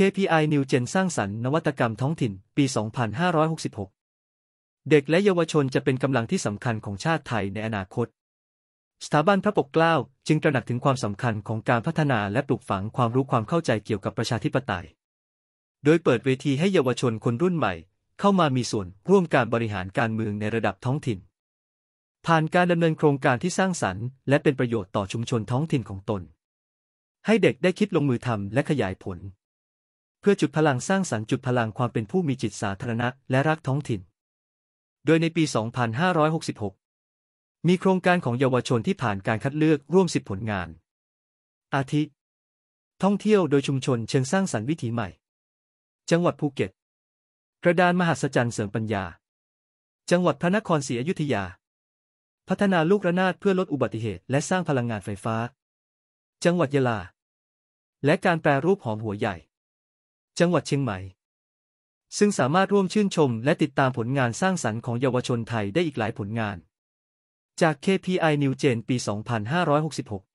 KPI New Gen สร้างสรรค์นวัตกรรมท้องถิ่น ปี 2566 เด็กและเยาวชนจะเป็นกำลังที่สำคัญของชาติไทยในอนาคต สถาบันพระปกเกล้าจึงตระหนักถึงความสำคัญของการพัฒนาและปลูกฝังความรู้ความเข้าใจเกี่ยวกับประชาธิปไตย โดยเปิดเวทีให้เยาวชนคนรุ่นใหม่ เข้ามามีส่วนร่วมการบริหารการเมืองในระดับท้องถิ่น ผ่านการดำเนินโครงการที่สร้างสรรค์ และเป็นประโยชน์ต่อชุมชนท้องถิ่นของตน ให้เด็กได้คิดลงมือทำและขยายผล เพื่อจุดพลังสร้างสรรค์จุดพลังความเป็นผู้มีจิตสาธารณะและรักท้องถิ่น โดยในปี 2566 มีโครงการของเยาวชนที่ผ่านการคัดเลือกร่วม 10 ผลงาน อาทิ ท่องเที่ยวโดยชุมชนเชิงสร้างสรรค์วิถีใหม่ จังหวัดภูเก็ต กระดานมหัศจรรย์เสริมปัญญา จังหวัดพระนครศรีอยุธยา พัฒนาลูกระนาดเพื่อลดอุบัติเหตุ และสร้างพลังงานไฟฟ้า จังหวัดยะลา และการแปรรูปหอมหัวใหญ่ จังหวัดเชียงใหม่ ซึ่งสามารถร่วมชื่นชมและติดตามผลงานสร้างสรรค์ของเยาวชนไทยได้อีกหลายผลงาน จาก KPI New Gen ปี 2566